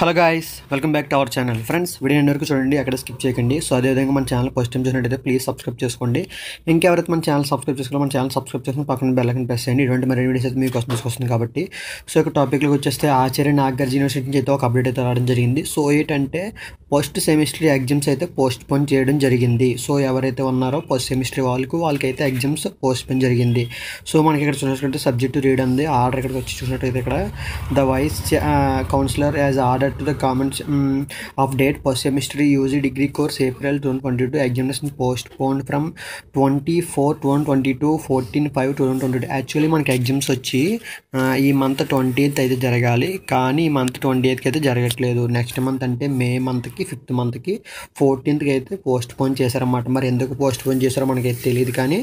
Hello guys welcome back to our channel. Friends video వరకు చూడండి అక్కడ స్కిప్ చేయకండి. సో అదేవిధంగా మన ఛానల్ ఫస్ట్ టైం చూసినట్టయితే ప్లీజ్ సబ్స్క్రైబ్ చేసుకోండి. ఇంకెవరైతే మన ఛానల్ సబ్స్క్రైబ్ చేసుకోవాలో మన ఛానల్ సబ్స్క్రైబ్ చేసుకుని పక్కన బెల్లకన్ ప్రెస్ చేయండి. ఇటువంటి మరిన్ని వీడియోస్ అయితే మీకు తీసుకొస్తుంది కాబట్టి. సో ఇక టాపిక్లోకి వచ్చేస్తే ఆచార్య నాగార్జున యూనివర్సిటీ నుంచి అయితే ఒక అప్డేట్ అయితే రావడం జరిగింది. సో ఏంటంటే ఫస్ట్ సెమిస్టర్ ఎగ్జామ్స్ అయితే పోస్ట్ పోన్ చేయడం జరిగింది. సో ఎవరైతే ఉన్నారో ఫస్ట్ సెమిస్టర్ వాళ్ళకు వాళ్ళకైతే ఎగ్జామ్స్ పోస్ట్ పోన్ జరిగింది. సో మనకి ఇక్కడ చూసినట్లయితే సబ్జెక్టు రీడ్ ఉంది. ఆర్డర్ ఇక్కడికి వచ్చి చూసినట్టయితే ఇక్కడ the vice councillor as order to the comments of date first semester UG degree course April twenty twenty two examination postpone from twenty four twenty twenty two fourteen five two twenty two actually మనకి exams వచ్చి ఈ month twenty eighth అయితే జరగాలి కానీ ఈ month twenty ఎయిత్కి అయితే జరగట్లేదు. Next month అంటే మే మంత్కి ఫిఫ్త్ మంత్కి ఫోర్టీన్త్కి అయితే పోస్ట్ పోన్ చేశారన్నమాట. మరి ఎందుకు పోస్ట్ పోన్ చేశారో మనకైతే తెలియదు కానీ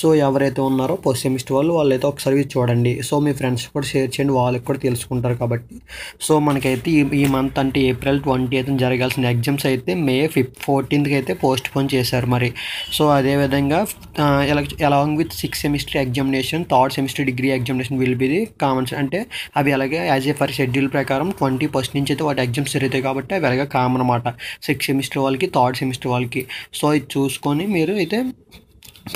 సో ఎవరైతే ఉన్నారో పోస్ట్ సెమిస్టర్ వాళ్ళు వాళ్ళైతే ఒకసారి చూడండి. సో మీ ఫ్రెండ్స్ కూడా షేర్ చేయండి వాళ్ళకి కూడా తెలుసుకుంటారు కాబట్టి. సో మనకైతే ఈ మంత్ అంటే ఏప్రిల్ ట్వంటీ ఎయిత్ జరగాల్సిన ఎగ్జామ్స్ అయితే మే ఫిఫ్ ఫోర్టీన్త్కి అయితే పోస్ట్ పోన్ చేశారు మరి. సో అదేవిధంగా along with six semester examination third semester degree examination will be the commons అంటే అవి అలాగే యాజ్ ఏ ఫర్ షెడ్యూల్ ప్రకారం ట్వంటీ ఫస్ట్ నుంచి అయితే వాటి ఎగ్జామ్స్ జరుగుతాయి కాబట్టి అవి అలాగే కామన్ అనమాట సిక్స్ సెమిస్టర్ వాళ్ళకి థర్డ్ సెమిస్టర్ వాళ్ళకి. సో ఇది చూసుకొని మీరు అయితే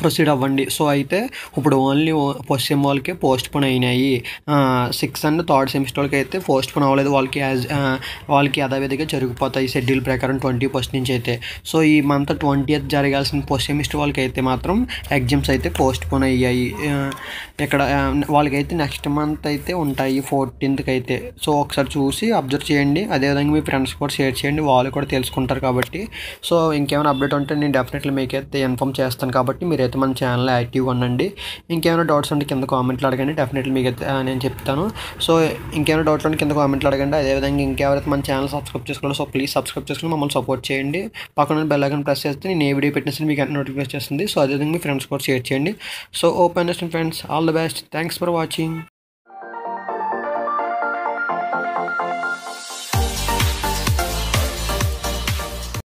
ప్రొసీడ్ అవ్వండి. సో అయితే ఇప్పుడు ఓన్లీ పశ్చిమ సెమ్ వాళ్ళకి పోస్ట్ పోన్ అయినాయి. సిక్స్ అండ్ థర్డ్ సెమిస్టర్ వాళ్ళకి అయితే పోస్ట్ పోన్ అవ్వలేదు. వాళ్ళకి యాజ్ వాళ్ళకి యథావిధిగా జరిగిపోతాయి షెడ్యూల్ ప్రకారం ట్వంటీ ఫస్ట్ నుంచి అయితే. సో ఈ మంత్ ట్వంటీ జరగాల్సిన పోస్ట్ సెమిస్టర్ వాళ్ళకి అయితే మాత్రం ఎగ్జామ్స్ అయితే పోస్ట్ పోన్ అయ్యాయి ఇక్కడ వాళ్ళకైతే నెక్స్ట్ మంత్ అయితే ఉంటాయి ఫోర్టీన్త్కి అయితే సో ఒకసారి చూసి అబ్జర్వ్ చేయండి. అదేవిధంగా మీ ఫ్రెండ్స్ కూడా షేర్ చేయండి. వాళ్ళు కూడా తెలుసుకుంటారు కాబట్టి. సో ఇంకేమైనా అప్డేట్ ఉంటే నేను డెఫినెట్లీ మీకైతే ఇన్ఫామ్ చేస్తాను. కాబట్టి మీరు మీరైతే మన ఛానల్ యాక్టివ్గా ఉండండి. ఇంకేమైనా డౌట్స్ ఉంటే కింద కామెంట్లు అడగండి. డెఫినెట్లీ మీకు అయితే నేను చెప్తాను. సో ఇంకేమైనా డౌట్లు ఉంటే కింద కామెంట్లు అడగండి. అదేవిధంగా ఇంకెవరైతే మన ఛానల్ సబ్స్క్రైబ్ చేసుకోవాలి సో ప్లీజ్ సబ్స్క్రైబ్ చేసుకుని మమ్మల్ని సపోర్ట్ చేయండి. పక్కన బెల్ ఐకన్ ప్రెస్ చేస్తే నేను ఏ వీడియో పెట్టినా సరే మీకు నోటిఫికేషన్ చేస్తుంది సో అదేవిధంగా మీ ఫ్రెండ్స్ కూడా షేర్ చేయండి. So open friends all the best thanks for watching